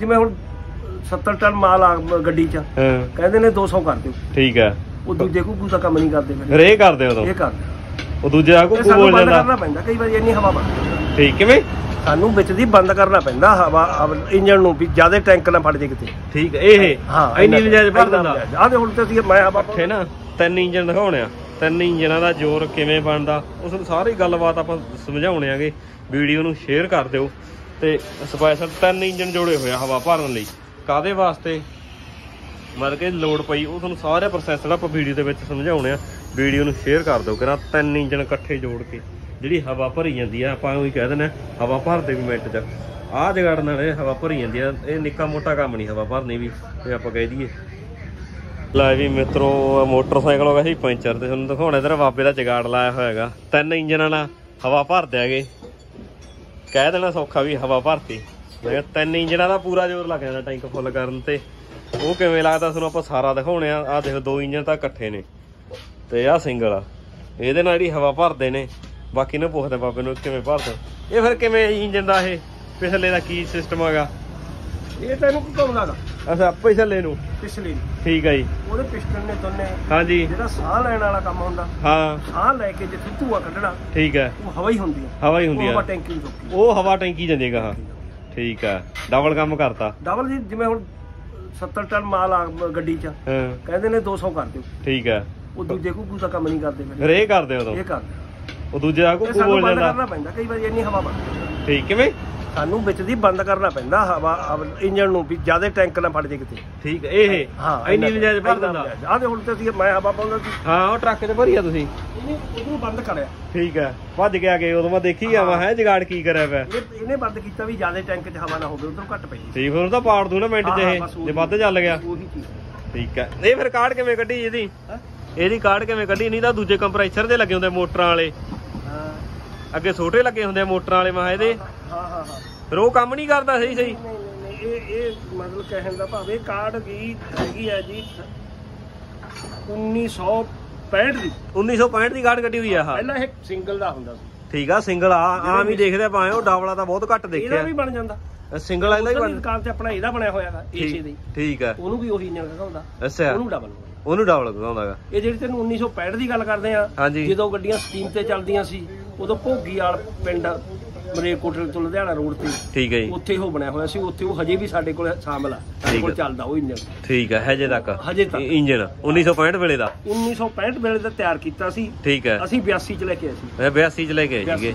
ਜਿਵੇਂ ਹੁਣ 70 ਟਨ ਮਾਲ ਆ ਗੱਡੀ 'ਚ ਕਹਿੰਦੇ ਨੇ 200 ਕਰ ਦਿਓ। ਠੀਕ ਹੈ। ਉਹ ਦੂਜੇ ਕੁੱਕੂ ਦਾ ਕੰਮ ਨਹੀਂ ਕਰਦੇ ਫਿਰ। ਇਹ ਕਰਦੇ ਉਦੋਂ? ਇਹ ਕਰਦੇ। ਉਹ ਦੂਜੇ ਆ ਕੋ ਸਾਨੂੰ ਬੋਲ ਜਾਂਦਾ। ਕਰਨਾ ਪੈਂਦਾ ਕਈ ਵਾਰੀ ਇੰਨੀ ਹਵਾ ਬੰਦ ਠੀਕ ਕਿਵੇਂ? ਸਾਨੂੰ ਵਿੱਚ ਦੀ ਬੰਦ ਕਰਨਾ ਪੈਂਦਾ ਹਵਾ ਇੰਜਨ ਨੂੰ ਵੀ ਜ਼ਿਆਦਾ ਟੈਂਕ ਨਾ ਫੜ ਜੇ ਕਿਤੇ। ਠੀਕ ਇਹ ਹਾਂ? ਇੰਨੀ ਨਜਾਇਜ਼ ਭਰ ਦਿੰਦਾ। ਦੇ ਹੁਣ ਤੇ ਅਸੀਂ ਮੈਂ ਹਵਾ ਪੱਠੇ ਨਾ ਤਿੰਨ ਇੰਜਨ ਦਿਖਾਉਣੇ ਆ। ਤਿੰਨ ਇੰਜਨਾਂ ਦਾ ਜ਼ੋਰ ਕਿਵੇਂ ਬਣਦਾ ਉਸ ਨੂੰ ਸਾਰੀ ਗੱਲਬਾਤ ਆਪਾਂ ਸਮਝਾਉਣੇ ਆਗੇ। ਵੀਡੀਓ ਨੂੰ ਸ਼ੇਅਰ ਕਰ ਦਿਓ। ਤੇ ਸਪੈਸ਼ਲ ਤਿੰਨ ਇੰਜਨ ਜੋੜੇ ਹੋਏ ਹਵਾ ਭਰਨ ਲਈ। ਕਾਦੇ ਵਾਸਤੇ? ਮਤਲਬ ਕਿ ਲੋਡ ਪਈ, ਉਹ ਤੁਹਾਨੂੰ ਸਾਰਾ ਪ੍ਰੋਸੈਸ ਜਿਹੜਾ ਆਪਾਂ ਵੀਡੀਓ ਦੇ ਵਿੱਚ ਸਮਝਾਉਣੇ ਆ। ਵੀਡੀਓ ਨੂੰ ਸ਼ੇਅਰ ਕਰ ਦਿਓ ਕਿਰਾਂ ਤਿੰਨ ਇੰਜਨ ਇਕੱਠੇ ਜੋੜ ਕੇ। ਜਿਹੜੀ ਹਵਾ ਭਰੀ ਜਾਂਦੀ ਆ, ਆਪਾਂ ਉਹੀ ਕਹਿ ਦਿੰਦੇ ਆ, ਹਵਾ ਭਰਦੇ ਵੀ ਮਿੰਟ 'ਚ। ਆਹ ਜਗਾੜ ਨਾਲ ਇਹ ਹਵਾ ਭਰੀ ਜਾਂਦੀ ਆ, ਇਹ ਨਿੱਕਾ ਮੋਟਾ ਕੰਮ ਨਹੀਂ ਹਵਾ ਭਰਨੀ ਵੀ, ਇਹ ਆਪਾਂ ਕਹਿ ਦਈਏ। ਲੈ ਵੀ ਮਿੱਤਰੋ, ਮੋਟਰਸਾਈਕਲ ਹੋ ਗਿਆ ਸੀ ਪੈਂਚਰ ਤੇ ਤੁਹਾਨੂੰ ਦਿਖਾਉਣਾ, ਇਧਰ ਬਾਬੇ ਦਾ ਜਗਾੜ ਲਾਇਆ ਹੋਇਆ ਹੈਗਾ। ਤਿੰਨ ਇੰਜਨਾਂ ਨਾਲ ਹਵਾ ਭਰ ਦਿਆਗੇ। ਕਹਿ ਦੇਣਾ ਸੌਖਾ ਵੀ ਹਵਾ ਭਰਤੀ। ਮੈਂ ਤਿੰਨ ਇੰਜਨਾਂ ਦਾ ਪੂਰਾ ਜ਼ੋਰ ਲੱਗ ਜਾਂਦਾ ਟੈਂਕ ਫੁੱਲ ਕਰਨ ਤੇ। ਉਹ ਕਿਵੇਂ ਲੱਗਦਾ ਤੁਹਾਨੂੰ ਆਪਾਂ ਸਾਰਾ ਦਿਖਾਉਣੇ ਆ। ਆ ਦੇਖੋ ਦੋ ਇੰਜਨ ਤਾਂ ਇਕੱਠੇ ਨੇ। ਤੇ ਆਹ ਸਿੰਗਲ ਆ। ਇਹਦੇ ਨਾਲ ਜਿਹੜੀ ਹਵਾ ਭਰਦੇ ਨੇ ਬਾਕੀ ਨੂੰ ਪੁੱਛਦੇ ਬਾਬੇ ਨੂੰ ਕਿਵੇਂ ਭਰਦੇ ਇਹ ਫਿਰ ਕਿਵੇਂ ਇੰਜਨ ਦਾ ਇਹ? ਪਿਛਲੇ ਦਾ ਕੀ ਸਿਸਟਮ ਹੈਗਾ? ਇਹ ਤਾਂ ਇਹਨੂੰ ਕੀ ਕਹੂੰਗਾ ਅੱਛਾ ਪਿਛਲੇ ਨੂੰ। ਪਿਛਲੀ। ਠੀਕ ਹੈ ਜੀ। ਉਹਦੇ ਪਿਸਟਨ ਨੇ ਦੋਨੇ ਹਾਂਜੀ। ਜਿਹੜਾ ਸਾਹ ਲੈਣ ਵਾਲਾ ਕੰਮ ਹੁੰਦਾ ਹਾਂ। ਸਾਹ ਲੈ ਕੇ ਜਿੱਥੇ ਧੂਆ ਕੱਢਣਾ ਠੀਕ ਹੈ ਉਹ ਹਵਾ ਹੀ ਹੁੰਦੀ ਹੈ ਹਵਾ ਹੀ ਹੁੰਦੀ ਉਹ ਹਵਾ ਆ ਟੈਂਕੀ ਚੁੱਕੀ ਉਹ ਹਵਾ ਟੈਂਕੀ ਜਾਂਦੀ ਗਾ ਠੀਕ ਆ। ਡਬਲ ਕੰਮ ਕਰਤਾ। ਡਬਲ ਜੀ ਜਿਵੇਂ ਹੁਣ 70 ਟਨ ਮਾਲ ਆ ਗੱਡੀ 'ਚ ਹਾਂ। ਕਹਿੰਦੇ ਨੇ 200 ਕਰ ਦਿਓ। ਠੀਕ ਆ। ਉਹ ਦੂਜੇ ਕੁੱਕੂ ਦਾ ਕੰਮ ਨਹੀਂ ਕਰਦੇ ਫਿਰ। ਇਹ ਕਰਦੇ ਉਦੋਂ। ਇਹ ਕਰਦੇ ਉਹ ਦੂਜੇ ਆ ਕੋ ਬੋਲ ਜਾਂਦਾ। ਕਰਨਾ ਪੈਂਦਾ। ਕਈ ਵਾਰੀ ਇੰਨੀ ਹਵਾ ਬੰਦ ਠੀਕ ਕਿਵੇਂ? ਸਾਨੂੰ ਵਿੱਚ ਦੀ ਬੰਦ ਕਰਨਾ ਪੈਂਦਾ ਹਵਾ ਇੰਜਨ ਨੂੰ ਵੀ ਜ਼ਿਆਦਾ ਟੈਂਕ ਨਾ ਫੜ ਜੇ ਕਿਤੇ। ਠੀਕ ਇਹ ਇੰਨੀ ਨਜਾਇਜ਼ ਭਰ ਦਿੰਦਾ ਆਹ ਦੇ ਹੁਣ ਤੇ ਅਸੀਂ ਮੈਂ ਹਵਾ ਪਾਉਂਦਾ ਸੀ। ਹਾਂ ਉਹ ਟਰੱਕ 'ਚ ਭਰੀ ਆ ਤੁਸੀਂ। ਇਹਨੇ ਉਹਨੂੰ ਬੰਦ ਕਰਿਆ। ਠੀਕ ਆ ਭੱਜ ਕੇ ਆ ਗਏ ਉਦੋਂ ਮੈਂ ਦੇਖੀ ਆ ਮੈਂ ਹੈ ਜਗਾੜ ਕੀ ਕਰਿਆ ਪਿਆ। ਇਹ ਇਹਨੇ ਬੰਦ ਕੀਤਾ ਵੀ ਜ਼ਿਆਦਾ ਟੈਂਕ 'ਚ ਹਵਾ ਨਾ ਹੋਵੇ ਉਧਰੋਂ ਘੱਟ ਪਈ। ਠੀਕ ਫਿਰ ਉਹ ਤਾਂ ਪਾੜ ਦੂ ਨਾ ਮਿੰਟ 'ਚ ਹਾਂ, ਇਹ ਬਸ ਉਹੀ। ਜੇ ਵੱਧ ਚੱਲ ਗਿਆ। ਉਹੀ ਚੀਜ਼। ਠੀਕ ਆ ਇਹ ਫਿਰ ਕਾਰਡ ਕਿਵੇਂ ਕੱਢੀ ਇਹਦੀ? ਹੈਂ? ਇਹਦੀ ਕਾਰਡ ਕਿਵੇਂ ਕੱਢੀ? ਨਹੀਂ ਤਾਂ ਦੂਜੇ ਕੰਪਰੈਸਰ ਦੇ ਲੱਗੇ ਹੁੰਦੇ ਮੋਟਰਾਂ ਵਾਲੇ। ਹਾਂ ਅੱਗੇ ਛੋਟੇ ਲੱਗੇ ਹੁੰਦੇ ਆ ਮੋਟਰਾਂ ਵਾਲੇ ਮੈਂ ਇਹਦੇ। ਹਾਂ ਹਾਂ ਹਾਂ। ਫਿਰ ਉਹ ਕੰਮ ਨਹੀਂ ਕਰਦਾ ਸਹੀ ਸਹੀ? ਨਹੀਂ ਨਹੀਂ ਨਹੀਂ ਇਹ ਇਹ ਮਤਲਬ ਕਹਿਣ ਦਾ ਭਾਵੇਂ ਕਾਰਡ ਕੀ ਹੈਗੀ ਆ ਜੀ। 1965 ਦੀ। 1965 ਦੀ ਕਾਰਡ ਕੱਢੀ ਹੋਈ ਆ ਆਹ। ਪਹਿਲਾਂ ਇਹ ਸਿੰਗਲ ਦਾ ਹੁੰਦਾ ਸੀ। ਠੀਕ ਆ ਸਿੰਗਲ ਆ ਆਮ ਹੀ ਦੇਖਦੇ ਪਾਏ ਉਹ ਡਬਲਾ ਤਾਂ ਬਹੁਤ ਘੱਟ ਇਹਦਾ ਦੇਖਿਆ ਵੀ ਬਣ ਜਾਂਦਾ। ਸਿੰਗਲ ਇਹਦਾ ਹੀ ਉਹਦੀ ਬਣ ਦੁਕਾਨ ਤੇ ਆਪਣਾ ਇਹਦਾ ਬਣਿਆ ਹੋਇਆ ਹੈ ਏਸੀ ਦੀ ਠੀਕ ਆ। ਉਹਨੂੰ ਵੀ ਉਹੀ ਇੰਜਨ ਦਿਖਾਉਂਦਾ। ਅੱਛਾ। ਉਹਨੂੰ ਡਬਲ ਉਹਨੂੰ ਡਬਲ ਕਹਾਉਂਦਾਗਾ ਇਹ ਜਿਹੜੀ ਤੈਨੂੰ 1965 ਦੀ ਗੱਲ ਕਰਦੇ ਆ ਹਾਂਜੀ। ਜਦੋਂ ਗੱਡੀਆਂ ਸਟੀਮ ਤੇ ਚੱਲਦੀਆਂ ਸੀ ਉਦੋਂ ਭੋਗੀ ਵਾਲ ਪਿੰਡ ਮਰੇਕੋਟਲ ਤੋਂ ਲੁਧਿਆਣਾ ਰੋਡ ਤੇ। ਠੀਕ ਹੈ ਜੀ। ਉੱਥੇ ਉਹ ਬਣਿਆ ਹੋਇਆ ਸੀ ਉੱਥੇ ਉਹ ਹਜੇ ਵੀ ਸਾਡੇ ਕੋਲ ਸ਼ਾਮਲ ਆ ਸਾਡੇ ਕੋਲ। ਚੱਲਦਾ ਉਹ ਇੰਜਨ ਠੀਕ ਹੈ ਹਜੇ ਤੱਕ? ਹਜੇ ਤੱਕ। ਇੰਜਨ 1965 ਵੇਲੇ ਦਾ? 1965 ਵੇਲੇ ਦਾ ਤਿਆਰ ਕੀਤਾ ਸੀ। ਠੀਕ ਹੈ। ਅਸੀਂ 82 ਚ ਲੈ ਕੇ ਆਏ ਸੀ। ਇਹ 82 ਚ ਲੈ ਕੇ ਆਏ ਸੀਗੇ।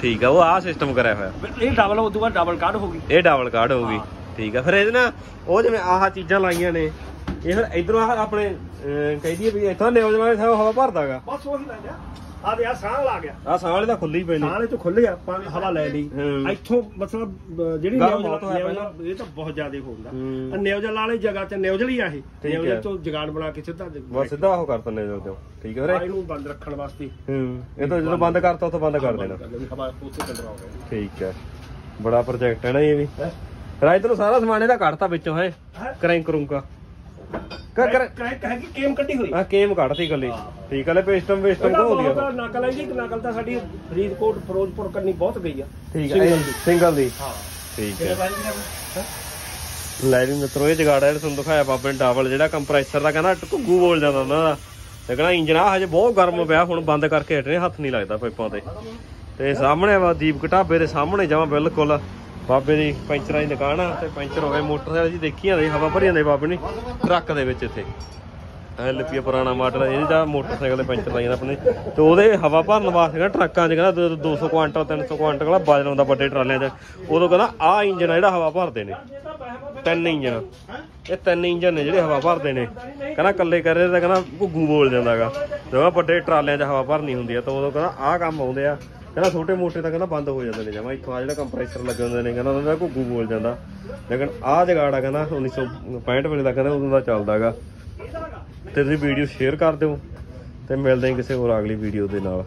ਠੀਕ ਆ ਉਹ ਆ ਸਿਸਟਮ ਕਰਿਆ ਹੋਇਆ। ਇਹ ਡਬਲ ਉਦੋਂ ਬਾਅਦ ਡਬਲ ਕਾਰਡ ਹੋ ਗਈ। ਇਹ ਡਬਲ ਕਾਰਡ ਹੋਊਗੀ ਠੀਕ ਆ ਫਿਰ ਇਹਦੇ ਨਾਲ ਉਹ ਜਿਵੇਂ ਆਹ ਚੀਜ਼ਾਂ ਲਾਈਆਂ ਨੇ ਇਹ ਫਿਰ ਇਧਰੋਂ ਆਪਣੇ ਕਹਿ ਦਈਏ ਵੀ ਇੱਥੋਂ ਨਿਉ ਜਮਾ ਹਵਾ ਭਰਦਾਗਾ ਬਸ ਉਹੀ ਲੱਗ ਗਿਆ ਆ ਦੇ ਆ ਸਾਹ ਲਾ ਗਿਆ। ਆ ਸਾਲੇ ਤਾਂ ਖੁੱਲੀ ਪਈ ਨੇ। ਸਾਲੇ ਤੋਂ ਖੁੱਲ ਗਿਆ ਪਾਣੀ ਹਵਾ ਲੈ ਲਈ। ਇੱਥੋਂ ਮਤਲਬ ਜਿਹੜੀ ਨਿਊਜ਼ਲ ਨਿਊਜ਼ਲ ਇਹ ਤਾਂ ਬਹੁਤ ਜ਼ਿਆਦਾ ਹੁੰਦਾ ਹੂੰ। ਆ ਨਿਊਜ਼ਲ ਵਾਲੀ ਜਗ੍ਹਾ ਤੇ ਨਿਊਜ਼ਲ ਹੀ ਆ ਇਹ। ਨਿਊਜ਼ਲ ਤੋਂ ਬਣਾ ਕੇ ਸਿੱਧਾ ਬਸ ਸਿੱਧਾ ਉਹ ਕਰ ਦਿੰਦੇ ਜੋ ਠੀਕ ਹੈ ਵੀਰੇ? ਇਹਨੂੰ ਬੰਦ ਰੱਖਣ ਵਾਸਤੇ। ਹੂੰ। ਇਹ ਤਾਂ ਜਦੋਂ ਬੰਦ ਕਰਤਾ ਉਦੋਂ ਬੰਦ ਕਰ ਦੇਣਾ। ਵੀ ਹਵਾ ਉੱਥੇ ਕੰਟਰੋਲ ਹੋ ਗਿਆ। ਠੀਕ ਹੈ। ਬੜਾ ਪ੍ਰੋਜੈਕਟ ਹੈ ਨਾ ਇਹ ਵੀ। ਰਾਜ ਨੂੰ ਸਾਰਾ ਸਮਾਨ ਇਹਦਾ ਕੱਢਤਾ ਵਿੱਚੋਂ ਹੈ? ਹੈਂ? ਕਰੈਂਕ ਕਰੂੰਗਾ ਕਰ ਕਰ ਕਹਿ ਕਹਿ ਕਿ ਕੇਮ ਕੱਢੀ ਹੋਈ। ਆ ਕੇਮ ਕੱਢਤੀ ਕੱਲੀ ਠੀਕ ਹੈ ਲੈ ਪੇਸਟਮ ਵੇਸਟਮ ਇਹਦਾ ਹੋ ਗਿਆ। ਨਕਲ ਹੈ ਜੀ ਨਕਲ ਤਾਂ ਸਾਡੀ ਫਰੀਦਕੋਟ ਫਿਰੋਜ਼ਪੁਰ ਕਰਨੀ ਬਹੁਤ ਗਈ ਆ। ਠੀਕ ਹੈ ਦੀ। ਸਿੰਗਲ ਦੀ। ਹਾਂ। ਠੀਕ ਹੈ? ਲੈ ਵੀ ਮਿੱਤਰੋ ਇਹ ਜਗਾੜਾ ਜਿਹੜਾ ਤੁਹਾਨੂੰ ਦਿਖਾਇਆ ਬਾਬੇ ਨੇ ਡਬਲ ਜਿਹੜਾ ਕੰਪਰੈਸਰ ਦਾ ਕਹਿੰਦਾ ਘੁੱਗੂ ਬੋਲ ਜਾਂਦਾ ਉਹਨਾਂ ਦਾ। ਤੇ ਕਹਿੰਦਾ ਇੰਜਨ ਆ ਹਜੇ ਬਹੁਤ ਗਰਮ ਪਿਆ ਹੁਣ ਬੰਦ ਕਰਕੇ ਹਟਨੇ ਹੱਥ ਨਹੀਂ ਲੱਗਦਾ ਪਾਈਪਾਂ ਤੇ। ਤੇ ਸਾਹਮਣੇ ਵਾ ਦੀਪਕ ਢਾਬੇ ਦੇ ਸਾਹਮਣੇ ਜਮਾ ਬਿਲਕੁਲ ਬਾਬੇ ਦੀ ਪੈਂਚਰਾਂ ਦੀ ਦੁਕਾਨ ਆ ਤੇ ਪੈਂਚਰ ਹੋ ਗਏ ਮੋਟਰਸਾਈਕਲ ਜੀ ਦੇਖੀ ਜਾਂਦੇ, ਹਵਾ ਭਰੀ ਜਾਂਦੇ ਬਾਬੇ ਨੇ, ਟਰੱਕ ਦੇ ਵਿੱਚ ਇੱਥੇ। ਐਲਪੀ ਪੁਰਾਣਾ ਮਾਡਲ ਇਹਦਾ ਮੋਟਰਸਾਈਕਲ ਦੇ ਪੈਂਚਰ ਲਾਈ ਜਾਂਦਾ ਆਪਣੇ। ਤੇ ਉਹਦੇ ਹਵਾ ਭਰਨ ਵਾਸਤੇ ਕਹਿੰਦਾ ਟਰੱਕਾਂ 'ਚ ਕਹਿੰਦਾ 200 ਕੁਆਂਟਲ 300 ਕੁਆਂਟਲ ਵਾਲਾ ਵਜਨ ਹੁੰਦਾ ਵੱਡੇ ਟਰਾਲਿਆਂ 'ਚ। ਉਦੋਂ ਕਹਿੰਦਾ ਆਹ ਇੰਜਨ ਆ, ਜਿਹੜਾ ਹਵਾ ਭਰਦੇ ਨੇ। ਤਿੰਨ ਇੰਜਨ ਇਹ ਤਿੰਨ ਇੰਜਨ ਨੇ ਜਿਹੜੇ ਹਵਾ ਭਰਦੇ ਨੇ। ਕਹਿੰਦਾ ਇਕੱਲੇ ਕਰ ਰਹੇ ਤਾਂ ਕਹਿੰਦਾ ਘੁੱਗੂ ਬੋਲ ਜਾਂਦਾਗਾ। ਜਦੋਂ ਵੱਡੇ ਟਰਾਲਿਆਂ 'ਚ ਹਵਾ ਭਰਨੀ ਹੁੰਦੀ ਆ, ਤਾਂ ਉਦੋਂ ਕਹਿੰਦਾ ਆਹ ਕੰਮ ਆਉਂਦੇ ਆ। ਕਹਿੰਦਾ ਛੋਟੇ ਮੋਟੇ ਤਾਂ ਕਹਿੰਦਾ ਬੰਦ ਹੋ ਜਾਂਦੇ ਨੇ ਜਮਾ। ਇੱਥੋਂ ਆ ਜਿਹੜਾ ਕੰਪਰੈਸਰ ਲੱਗੇ ਹੁੰਦੇ ਨੇ ਕਹਿੰਦਾ ਉਹਨਾਂ ਦਾ ਘੁੱਗੂ ਬੋਲ ਜਾਂਦਾ। ਲੇਕਿਨ ਆਹ ਜਗਾੜ ਆ ਕਹਿੰਦਾ 1965 ਵੇਲੇ ਦਾ ਕਹਿੰਦਾ ਉਦੋਂ ਦਾ ਚੱਲਦਾਗਾ ਤੇ ਤੁਸੀਂ ਵੀਡੀਓ ਸ਼ੇਅਰ ਕਰ ਦਿਓ ਤੇ ਮਿਲਦੇ ਹਾਂ ਕਿਸੇ ਹੋਰ ਅਗਲੀ ਵੀਡੀਓ ਦੇ ਨਾਲ।